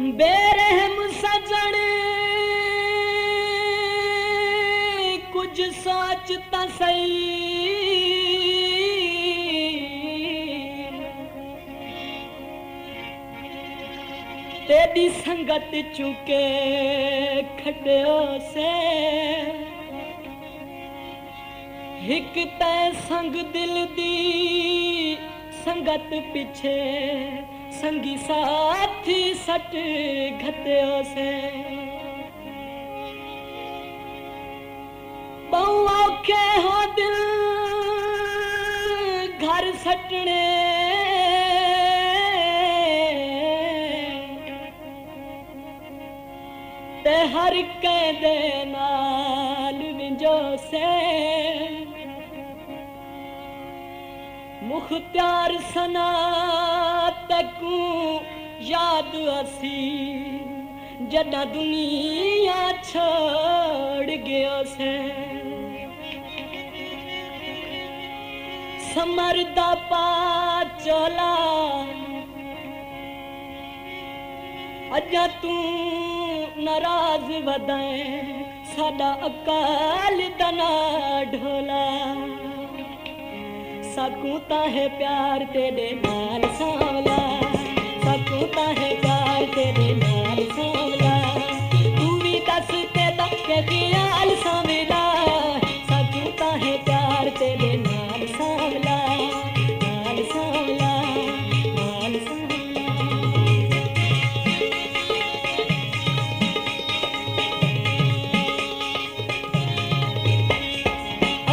बेरहम सजण कुछ सोच त सही। तेरी संगत चुके खटियो से। हिक तै संग दिल दी संगत पिछे। संगी साथी सट घटियोसे बउआ के हो दिल घर सटणे ते हर के दे नाल विंजो से मुख प्यार सना तकू याद असी जॾा दुनिया छोड़ गयो से समरदा पा चोला, अजा तू नाराज़ वदाए, साडा अकाल तना ढोला। सकू है प्यार तेरे नाल सांवला। सकू है प्यार तेरे नाल तू भी दस के दक्के ख्याल है प्यार तेरे नाल सांवला नाल सांवला नाल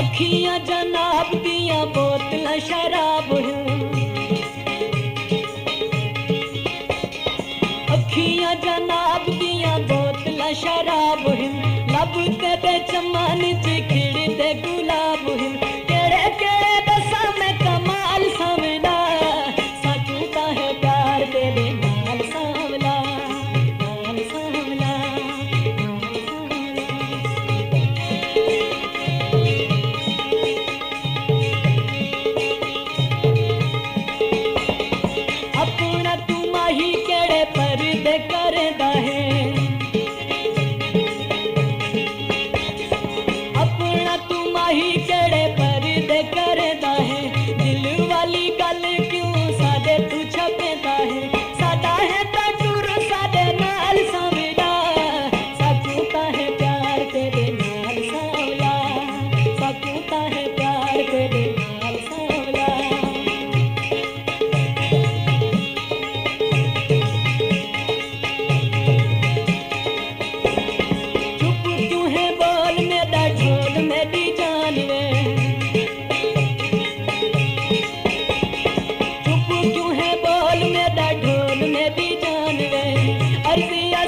अखियाँ जनाब दियाँ बोतलां शराब हैं जनाब दियां दोतल शराब जमान चिड़ ते गुलाब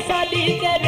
Sadika